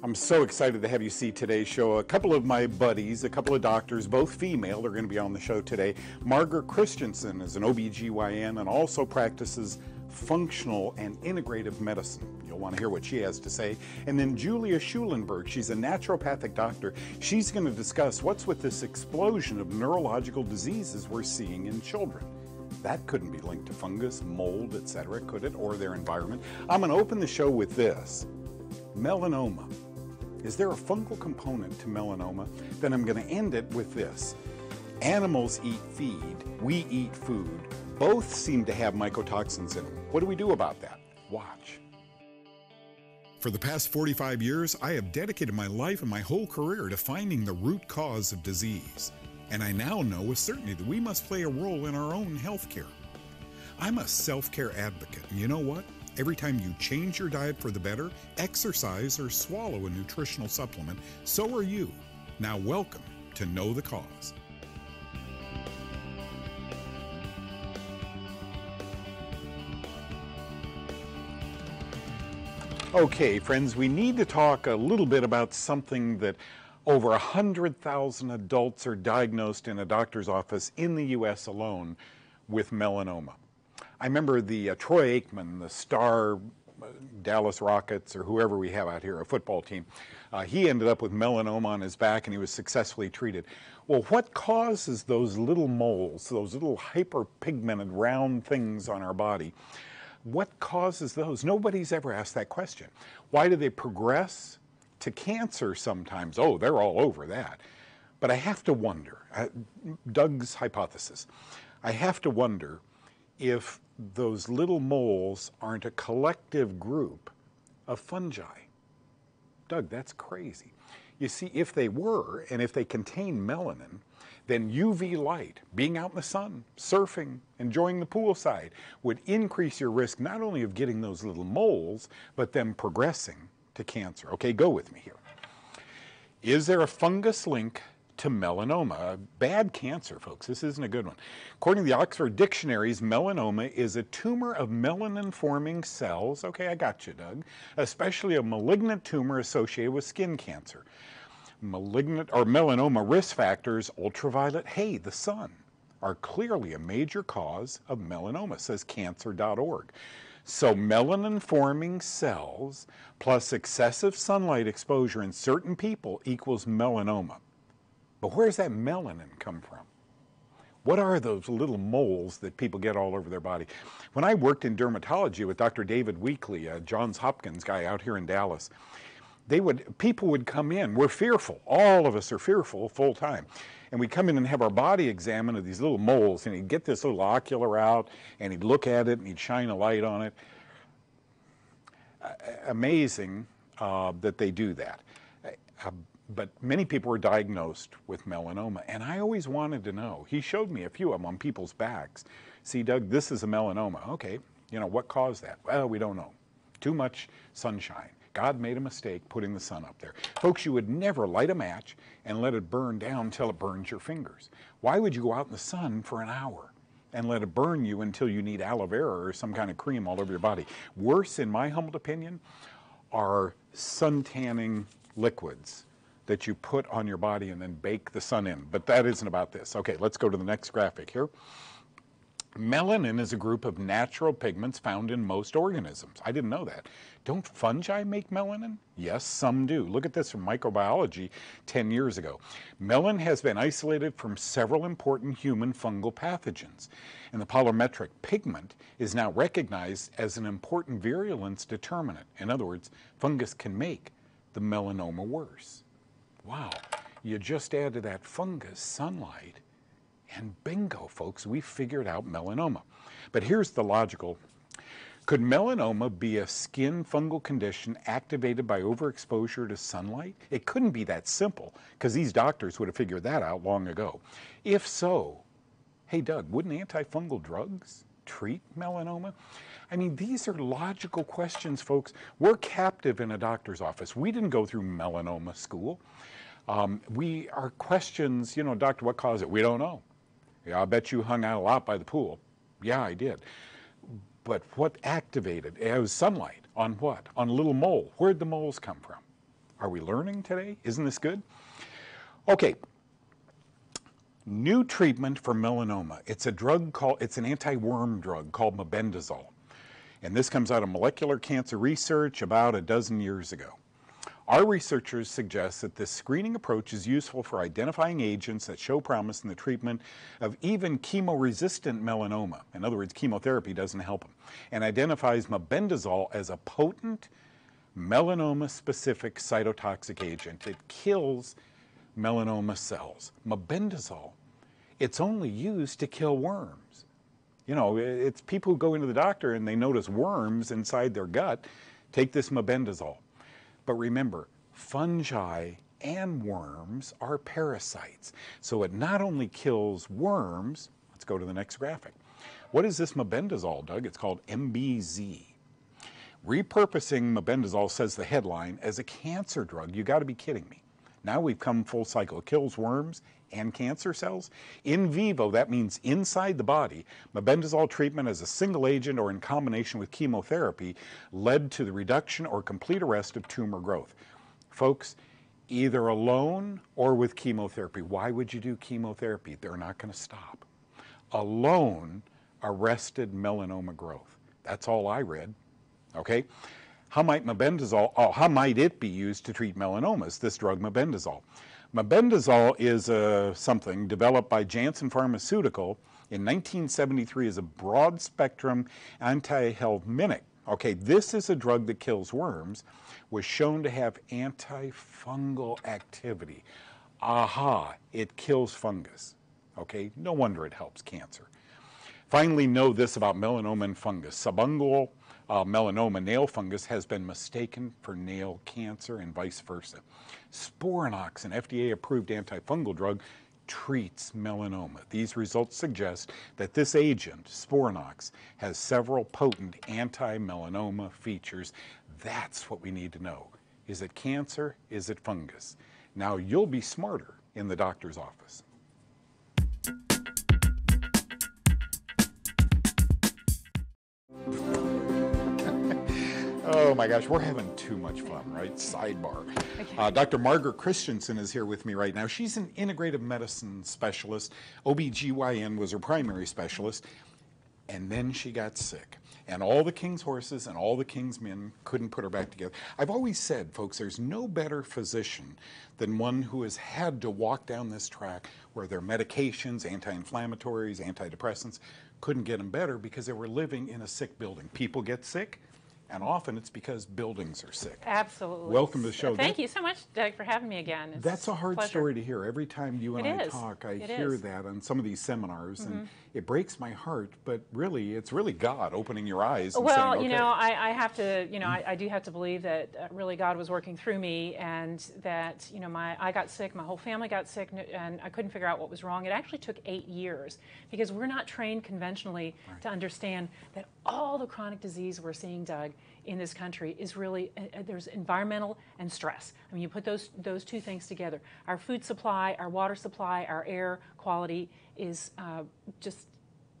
I'm so excited to have you see today's show. A couple of my buddies, a couple of doctors, both female, are going to be on the show today. Margaret Christensen is an OBGYN and also practices functional and integrative medicine. You'll want to hear what she has to say. And then Julia Schulenberg, she's a naturopathic doctor. She's going to discuss what's with this explosion of neurological diseases we're seeing in children. That couldn't be linked to fungus, mold, etc., could it, or their environment? I'm going to open the show with this melanoma. Is there a fungal component to melanoma? Then I'm going to end it with this. Animals eat feed, we eat food. Both seem to have mycotoxins in them. What do we do about that? Watch. For the past 45 years, I have dedicated my life and my whole career to finding the root cause of disease. And I now know with certainty that we must play a role in our own health care. I'm a self care advocate, and you know what? Every time you change your diet for the better, exercise, or swallow a nutritional supplement, so are you. Now, welcome to Know the Cause. Okay, friends, we need to talk a little bit about something that over 100,000 adults are diagnosed in a doctor's office in the U.S. alone with melanoma. I remember the uh, Troy Aikman, the star uh, Dallas Rockets or whoever we have out here, a football team. Uh, he ended up with melanoma on his back and he was successfully treated. Well, what causes those little moles, those little hyperpigmented round things on our body? What causes those? Nobody's ever asked that question. Why do they progress to cancer sometimes? Oh, they're all over that. But I have to wonder, uh, Doug's hypothesis, I have to wonder if those little moles aren't a collective group of fungi. Doug, that's crazy. You see, if they were, and if they contain melanin, then UV light, being out in the sun, surfing, enjoying the poolside, would increase your risk not only of getting those little moles, but them progressing to cancer. Okay, go with me here. Is there a fungus link to melanoma. A Bad cancer, folks. This isn't a good one. According to the Oxford Dictionaries, melanoma is a tumor of melanin forming cells. Okay, I got you, Doug. Especially a malignant tumor associated with skin cancer. Malignant or melanoma risk factors, ultraviolet, hey, the sun, are clearly a major cause of melanoma, says cancer.org. So, melanin forming cells plus excessive sunlight exposure in certain people equals melanoma. But where's that melanin come from? What are those little moles that people get all over their body? When I worked in dermatology with Dr. David Weekly, a Johns Hopkins guy out here in Dallas, they would people would come in. We're fearful. All of us are fearful full time. And we'd come in and have our body examined of these little moles, and he'd get this little ocular out, and he'd look at it, and he'd shine a light on it. Uh, amazing uh, that they do that. Uh, but many people were diagnosed with melanoma. And I always wanted to know. He showed me a few of them on people's backs. See, Doug, this is a melanoma. Okay, you know, what caused that? Well, we don't know. Too much sunshine. God made a mistake putting the sun up there. Folks, you would never light a match and let it burn down until it burns your fingers. Why would you go out in the sun for an hour? and let it burn you until you need aloe vera or some kind of cream all over your body. Worse, in my humble opinion, are sun tanning liquids that you put on your body and then bake the sun in. But that isn't about this. Okay, let's go to the next graphic here. Melanin is a group of natural pigments found in most organisms. I didn't know that. Don't fungi make melanin? Yes, some do. Look at this from microbiology 10 years ago. Melanin has been isolated from several important human fungal pathogens, and the polymeric pigment is now recognized as an important virulence determinant. In other words, fungus can make the melanoma worse. Wow, you just add to that fungus sunlight, and bingo, folks, we figured out melanoma. But here's the logical could melanoma be a skin fungal condition activated by overexposure to sunlight? It couldn't be that simple, because these doctors would have figured that out long ago. If so, hey, Doug, wouldn't antifungal drugs treat melanoma? I mean, these are logical questions, folks. We're captive in a doctor's office. We didn't go through melanoma school. Um, we our questions, you know, doctor, what caused it? We don't know. Yeah, I bet you hung out a lot by the pool. Yeah, I did. But what activated? It was sunlight. On what? On a little mole. Where'd the moles come from? Are we learning today? Isn't this good? Okay. New treatment for melanoma. It's a drug called, it's an anti-worm drug called mebendazole. And this comes out of molecular cancer research about a dozen years ago. Our researchers suggest that this screening approach is useful for identifying agents that show promise in the treatment of even chemo-resistant melanoma. In other words, chemotherapy doesn't help them. And identifies mebendazole as a potent melanoma-specific cytotoxic agent. It kills melanoma cells. Mebendazole, it's only used to kill worms. You know, it's people who go into the doctor and they notice worms inside their gut, take this mebendazole. But remember, fungi and worms are parasites. So it not only kills worms, let's go to the next graphic. What is this mebendazole, Doug? It's called MBZ. Repurposing mebendazole, says the headline, as a cancer drug. You got to be kidding me. Now we've come full cycle. It kills worms and cancer cells. In vivo, that means inside the body, mebendazole treatment as a single agent or in combination with chemotherapy led to the reduction or complete arrest of tumor growth. Folks, either alone or with chemotherapy. Why would you do chemotherapy? They're not going to stop. Alone arrested melanoma growth. That's all I read. Okay? How might mebendazole, oh, how might it be used to treat melanomas, this drug mebendazole? Mebendazole is uh, something developed by Janssen Pharmaceutical in 1973 as a broad spectrum antihelminthic. Okay, this is a drug that kills worms, was shown to have antifungal activity. Aha, it kills fungus. Okay, no wonder it helps cancer. Finally, know this about melanoma and fungus. Subungual uh, melanoma nail fungus has been mistaken for nail cancer and vice versa. Sporanox, an FDA-approved antifungal drug, treats melanoma. These results suggest that this agent, Sporanox, has several potent anti-melanoma features. That's what we need to know. Is it cancer? Is it fungus? Now you'll be smarter in the doctor's office. Oh my gosh, we're having too much fun, right? Sidebar. Okay. Uh, Dr. Margaret Christensen is here with me right now. She's an integrative medicine specialist. OBGYN was her primary specialist. And then she got sick. And all the king's horses and all the king's men couldn't put her back together. I've always said, folks, there's no better physician than one who has had to walk down this track where their medications, anti-inflammatories, antidepressants, couldn't get them better because they were living in a sick building. People get sick, and often it's because buildings are sick. Absolutely. Welcome to the show. Thank that, you so much, Doug, for having me again. It's that's a hard pleasure. story to hear. Every time you and it I is. talk, I it hear is. that on some of these seminars, mm -hmm. and mm-hmm. it breaks my heart. But really, it's really God opening your eyes. well, saying, okay. you know, I, I, have to, you know, I, I, do have to believe that uh, really God was working through me, and that you know, my I got sick, my whole family got sick, and I couldn't figure out what was wrong. It actually took eight years because we're not trained conventionally right. to understand that all the chronic disease we're seeing, Doug, in this country is really uh, uh, there's environmental and stress. I mean, you put those those two things together. Our food supply, our water supply, our air quality is uh, just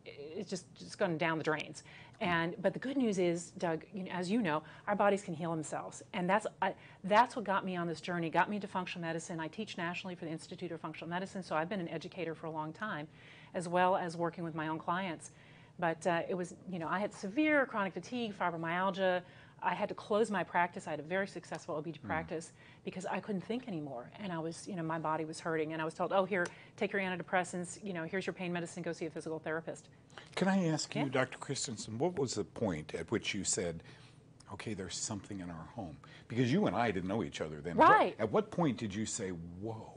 it's just just going down the drains. And but the good news is, Doug, you know, as you know, our bodies can heal themselves, and that's I, that's what got me on this journey. Got me into functional medicine. I teach nationally for the Institute of Functional Medicine, so I've been an educator for a long time, as well as working with my own clients. But uh, it was, you know, I had severe chronic fatigue, fibromyalgia. I had to close my practice. I had a very successful OB mm. practice because I couldn't think anymore. And I was, you know, my body was hurting. And I was told, oh, here, take your antidepressants. You know, here's your pain medicine. Go see a physical therapist. Can I ask yeah. you, Dr. Christensen, what was the point at which you said, okay, there's something in our home? Because you and I didn't know each other then. Right. At what point did you say, whoa?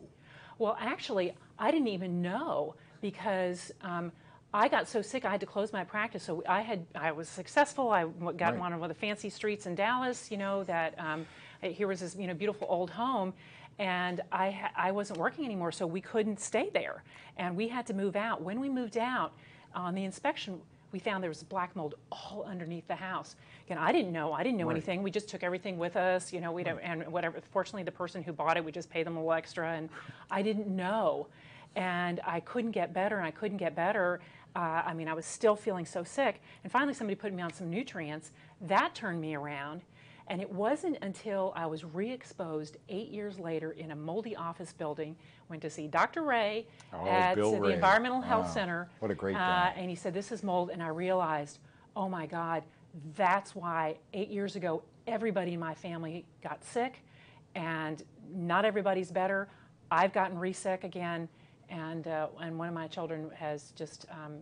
Well, actually, I didn't even know because um, I got so sick I had to close my practice. So I had I was successful. I got right. one of the fancy streets in Dallas. You know that um, here was this you know beautiful old home, and I I wasn't working anymore, so we couldn't stay there, and we had to move out. When we moved out, on the inspection. We found there was black mold all underneath the house. Again, I didn't know. I didn't know right. anything. We just took everything with us. You know, we right. and whatever. Fortunately, the person who bought it, we just paid them a little extra, and I didn't know and I couldn't get better and I couldn't get better. Uh, I mean, I was still feeling so sick. And finally, somebody put me on some nutrients. That turned me around. And it wasn't until I was re exposed eight years later in a moldy office building, went to see Dr. Rea Oh, at Bill the Rea. Environmental Health Wow. Center. What a great uh. And he said, This is mold. And I realized, oh my God, that's why eight years ago everybody in my family got sick, and not everybody's better. I've gotten re-sick again, and uh, and one of my children has just um,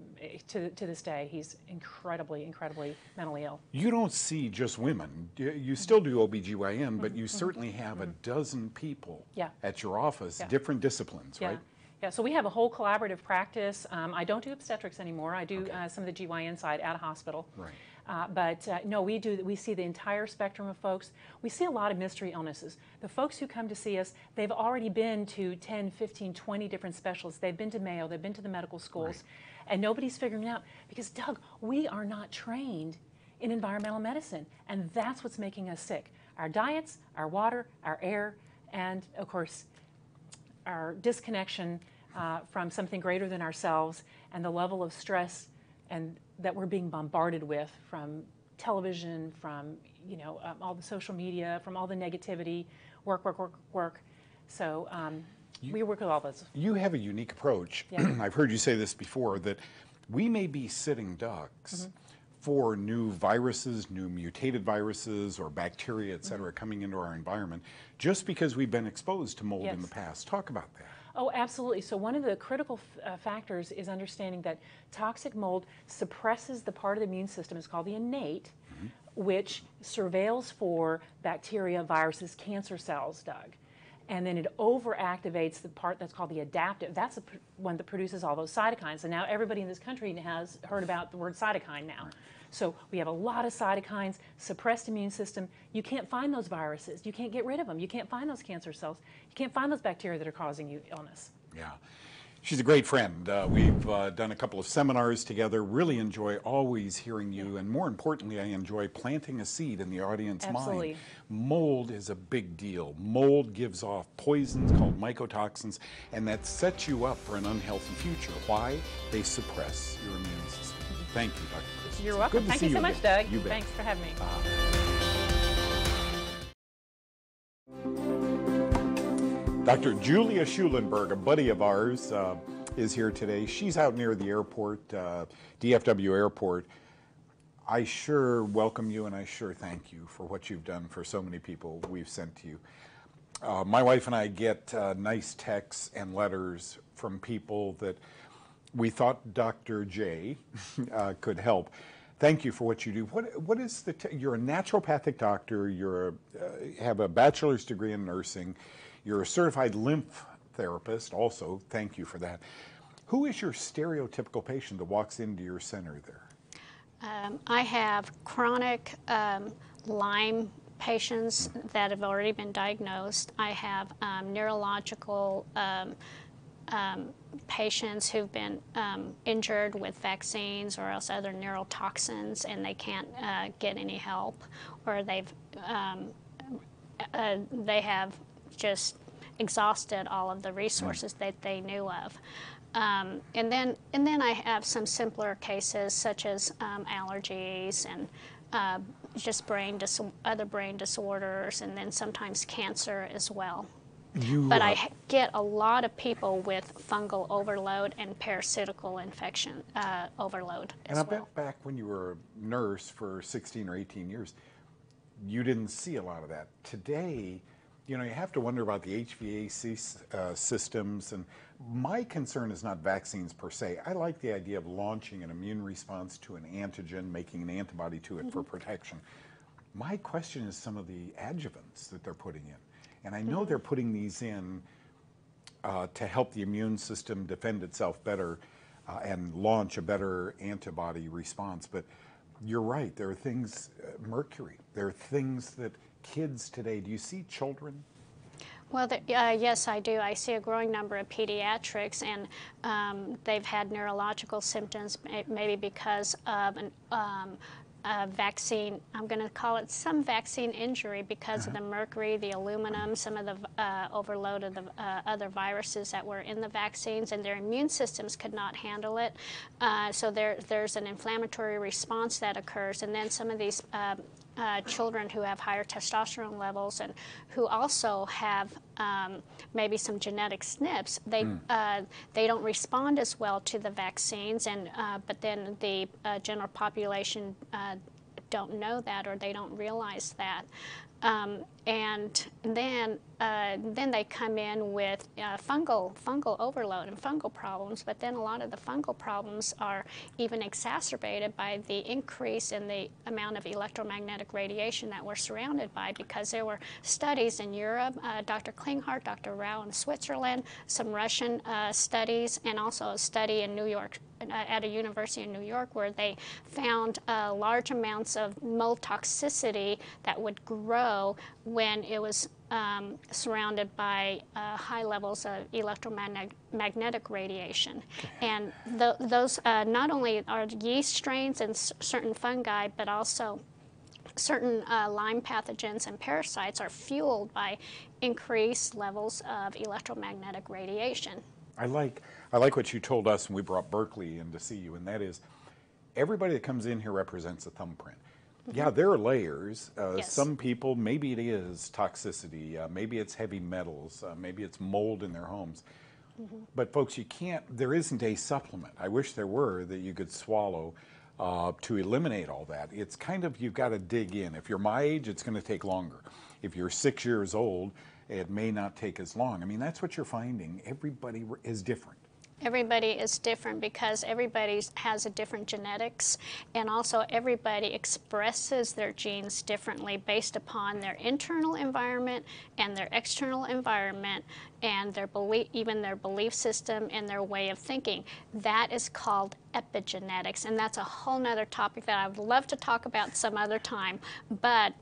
to to this day he's incredibly incredibly mentally ill. You don't see just women. You- still do OBGYN, but you certainly have a dozen people Mm-hmm. Yeah. at your office, Yeah. different disciplines, Yeah. right? Yeah, so we have a whole collaborative practice. Um, I don't do obstetrics anymore. I do uh, some of the GYN side at a hospital. Right. Uh, but uh, no, we do. We see the entire spectrum of folks. We see a lot of mystery illnesses. The folks who come to see us, they've already been to 10, 15, 20 different specialists. They've been to Mayo. They've been to the medical schools, and nobody's figuring it out because Doug, we are not trained in environmental medicine, and that's what's making us sick. Our diets, our water, our air, and of course our disconnection uh, from something greater than ourselves and the level of stress and that we're being bombarded with from television, from you know um, all the social media, from all the negativity, work, work, work, work. So um, we work with all those. You have a unique approach. Yeah. I've heard you say this before that we may be sitting ducks Mm-hmm. for new viruses, new mutated viruses or bacteria, et cetera, Mm-hmm. coming into our environment just because we've been exposed to mold in the past. Talk about that. Oh, absolutely. So, one of the critical f- uh, factors is understanding that toxic mold suppresses the part of the immune system, it's called the innate, which surveils for bacteria, viruses, cancer cells, Doug. And then it overactivates the part that's called the adaptive. That's the one that produces all those cytokines. And now everybody in this country has heard about the word cytokine now. So we have a lot of cytokines, suppressed immune system. You can't find those viruses. You can't get rid of them. You can't find those cancer cells. You can't find those bacteria that are causing you illness. Yeah. She's a great friend. Uh, we've uh, done a couple of seminars together. Really enjoy always hearing you. And more importantly, I enjoy planting a seed in the audience Absolutely. mind. Mold is a big deal. Mold gives off poisons called mycotoxins, and that sets you up for an unhealthy future. Why? They suppress your immune system. Thank you, Dr. Christensen. You're welcome. Good to Thank see you so much, again. Doug. You bet. Uh, Thanks for having me. Dr. Julia Schulenberg, a buddy of ours, uh, is here today. She's out near the airport, uh, DFW Airport. I sure welcome you and I sure thank you for what you've done for so many people we've sent to you. Uh, my wife and I get uh, nice texts and letters from people that we thought Dr. J uh, could help. Thank you for what you do. What, what is the? You're a naturopathic doctor. You're a, uh, have a bachelor's degree in nursing. You're a certified lymph therapist. Also, thank you for that. Who is your stereotypical patient that walks into your center there? Um, I have chronic um, Lyme patients that have already been diagnosed. I have um, neurological um, patients who've been um, injured with vaccines or else other neurotoxins and they can't uh, get any help, or they've um, uh, they have just exhausted all of the resources that they knew of. Um, and then, and then I have some simpler cases such as um, allergies and uh, just brain dis- other brain disorders, and then sometimes cancer as well. You, But uh, I get a lot of people with fungal overload and parasitical infection uh, overload And as I well. bet back when you were a nurse for 16 or 18 years, you didn't see a lot of that. Today, you know, you have to wonder about the HVAC uh, systems. And my concern is not vaccines per se. I like the idea of launching an immune response to an antigen, making an antibody to it for protection. My question is some of the adjuvants that they're putting in. And I know they're putting these in uh, to help the immune system defend itself better uh, and launch a better antibody response. But you're right, there are things, uh, mercury, there are things that kids today, do you see children? Well, the, uh, yes, I do. I see a growing number of pediatrics, and um, they've had neurological symptoms, maybe because of an, um, a vaccine. I'm going to call it some vaccine injury because of the mercury, the aluminum, some of the uh, overload of the uh, other viruses that were in the vaccines, and their immune systems could not handle it. Uh, so there, there's an inflammatory response that occurs, and then some of these. Uh, children who have higher testosterone levels and who also have um, maybe some genetic SNPs, they mm. uh, they don't respond as well to the vaccines, and uh, but then the uh, general population uh, don't know that or they don't realize that. Um, and then uh, then they come in with uh, fungal fungal overload and fungal problems. But then a lot of the fungal problems are even exacerbated by the increase in the amount of electromagnetic radiation that we're surrounded by. Because there were studies in Europe, uh, Dr. Klinghardt, Dr. Rao in Switzerland, some Russian uh, studies, and also a study in New York uh, at a university in New York where they found uh, large amounts of mold toxicity that would grow when it was um, surrounded by uh, high levels of electromagnetic radiation. And the, those uh, not only are yeast strains and certain fungi, but also certain uh, Lyme pathogens and parasites are fueled by increased levels of electromagnetic radiation. I like, I like what you told us when we brought Berkeley in to see you, and that is everybody that comes in here represents a thumbprint. Yeah, there are layers. Uh, yes. Some people, maybe it is toxicity, uh, maybe it's heavy metals, uh, maybe it's mold in their homes. Mm -hmm. But folks, you can't, there isn't a supplement. I wish there were that you could swallow uh, to eliminate all that. It's kind of, you've got to dig in. If you're my age, it's going to take longer. If you're six years old, it may not take as long. I mean, that's what you're finding. Everybody is different. Everybody is different because everybody has a different genetics and also everybody expresses their genes differently based upon their internal environment and their external environment and their belief, even their belief system and their way of thinking. That is called epigenetics and that's a whole nother topic that I would love to talk about some other time. But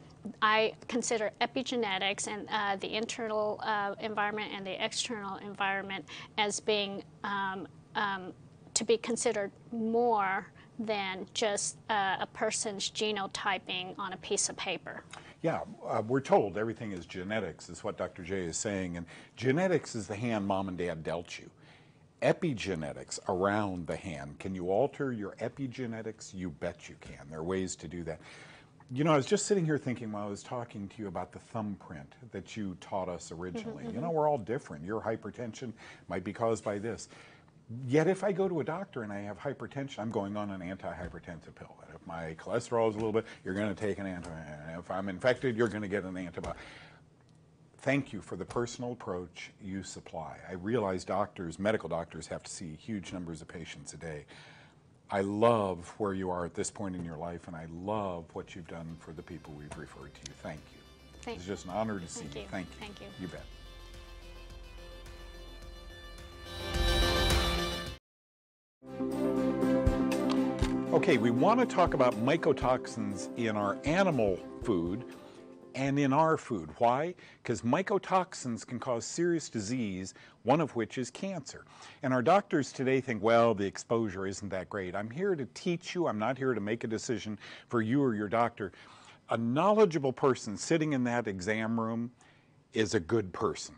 I consider epigenetics and uh, the internal uh, environment and the external environment as being um, um, to be considered more than just uh, a person's genotyping on a piece of paper. Yeah, uh, we're told everything is genetics, is what Dr. J is saying, and genetics is the hand mom and dad dealt you. Epigenetics around the hand. Can you alter your epigenetics? You bet you can. There are ways to do that. You know, I was just sitting here thinking while I was talking to you about the thumbprint that you taught us originally. Mm -hmm, you know, we're all different. Your hypertension might be caused by this. Yet if I go to a doctor and I have hypertension, I'm going on an antihypertensive pill. And if my cholesterol is a little bit, you're going to take an antibiotic. If I'm infected, you're going to get an antibiotic. Thank you for the personal approach you supply. I realize doctors, medical doctors, have to see huge numbers of patients a day. I love where you are at this point in your life, and I love what you've done for the people we've referred to you. Thank you. Thank it's just an honor to see you. you. Thank you. Thank you. You bet. Okay, we want to talk about mycotoxins in our animal food and in our food. Why? Because mycotoxins can cause serious disease, one of which is cancer. And our doctors today think, well, the exposure isn't that great. I'm here to teach you. I'm not here to make a decision for you or your doctor. A knowledgeable person sitting in that exam room is a good person.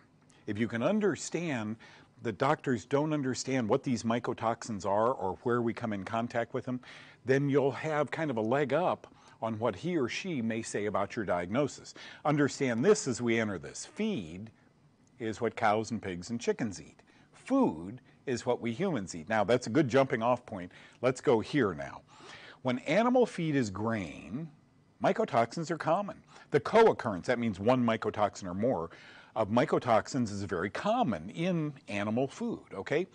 If you can understand the doctors don't understand what these mycotoxins are or where we come in contact with them, then you'll have kind of a leg up on what he or she may say about your diagnosis. Understand this as we enter this. Feed is what cows and pigs and chickens eat. Food is what we humans eat. Now, that's a good jumping off point. Let's go here now. When animal feed is grain, mycotoxins are common. The co-occurrence, that means one mycotoxin or more, of mycotoxins is very common in animal food, okay?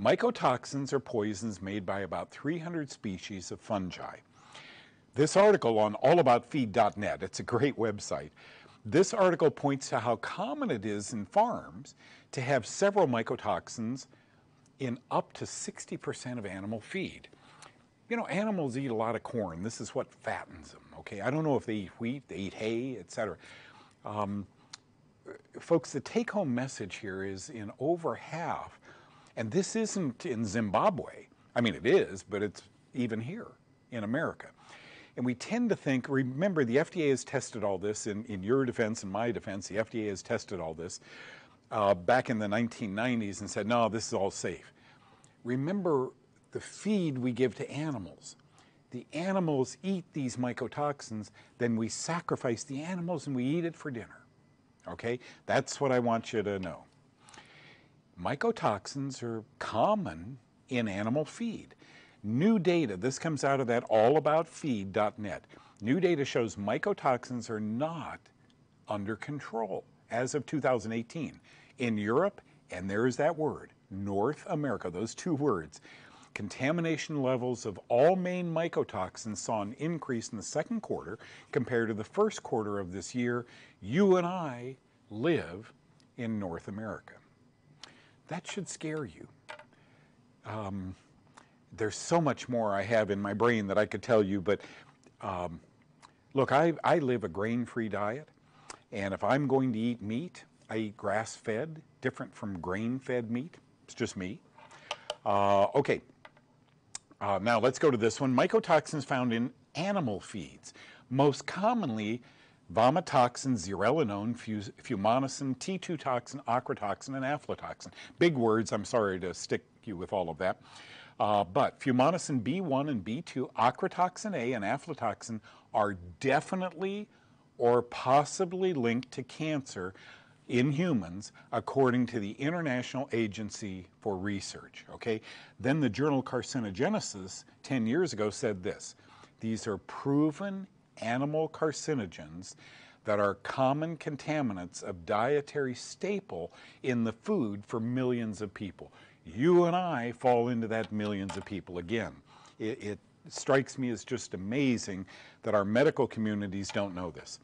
Mycotoxins are poisons made by about 300 species of fungi. This article on allaboutfeed.net, it's a great website. This article points to how common it is in farms to have several mycotoxins in up to 60% of animal feed. You know, animals eat a lot of corn. This is what fattens them, okay? I don't know if they eat wheat, they eat hay, etc. Um, folks, the take-home message here is in over half, and this isn't in Zimbabwe. I mean, it is, but it's even here in America. And we tend to think, remember, the FDA has tested all this in, in your defense and my defense. The FDA has tested all this uh, back in the 1990s and said, no, this is all safe. Remember, the feed we give to animals the animals eat these mycotoxins, then we sacrifice the animals and we eat it for dinner. Okay? That's what I want you to know. Mycotoxins are common in animal feed. New data, this comes out of that allaboutfeed.net. New data shows mycotoxins are not under control as of 2018. In Europe, and there's that word, North America, those two words, contamination levels of all main mycotoxins saw an increase in the second quarter compared to the first quarter of this year. You and I live in North America. That should scare you. Um, there's so much more I have in my brain that I could tell you, but um, look, I, I live a grain free diet, and if I'm going to eat meat, I eat grass fed, different from grain fed meat. It's just me. Uh, okay, uh, now let's go to this one. Mycotoxins found in animal feeds. Most commonly, vomitoxin, zearalenone, fumonisin, T2 toxin, ochratoxin, and aflatoxin. Big words, I'm sorry to stick you with all of that. Uh, but fumonisin B1 and B2, ochratoxin A, and aflatoxin are definitely or possibly linked to cancer in humans according to the International Agency for Research. Okay? Then the journal Carcinogenesis 10 years ago said this these are proven animal carcinogens that are common contaminants of dietary staple in the food for millions of people. You and I fall into that millions of people again. It, it strikes me as just amazing that our medical communities don't know this.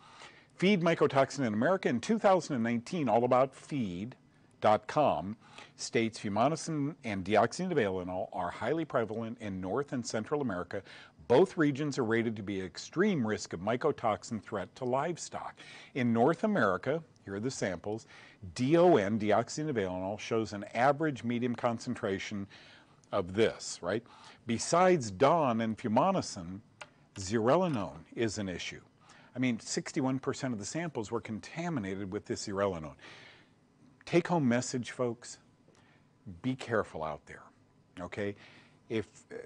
Feed mycotoxin in America in 2019, all about feed.com, states fumonisin and deoxynivalenol are highly prevalent in North and Central America. Both regions are rated to be extreme risk of mycotoxin threat to livestock. In North America, here are the samples, DON, deoxynivalenol, shows an average medium concentration of this, right? Besides DON and fumonisin, zearalenone is an issue. I mean, 61% of the samples were contaminated with this zearalenone. Take home message, folks, be careful out there, okay? If, uh,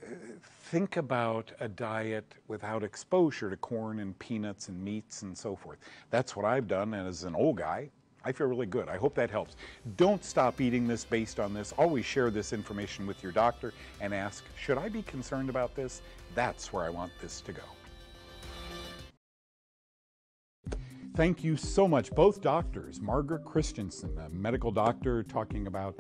think about a diet without exposure to corn and peanuts and meats and so forth. That's what I've done, and as an old guy, I feel really good. I hope that helps. Don't stop eating this based on this. Always share this information with your doctor and ask, should I be concerned about this? That's where I want this to go. Thank you so much, both doctors. Margaret Christensen, a medical doctor, talking about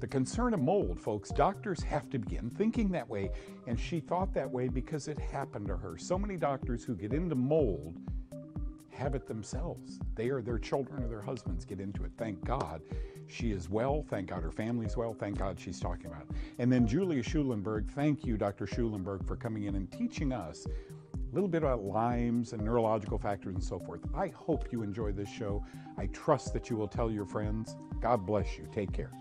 the concern of mold, folks. Doctors have to begin thinking that way, and she thought that way because it happened to her. So many doctors who get into mold have it themselves. They or their children or their husbands get into it. Thank God she is well. Thank God her family's well. Thank God she's talking about it. And then Julia Schulenberg, thank you, Dr. Schulenberg, for coming in and teaching us a little bit about limes and neurological factors and so forth. I hope you enjoy this show. I trust that you will tell your friends. God bless you. Take care.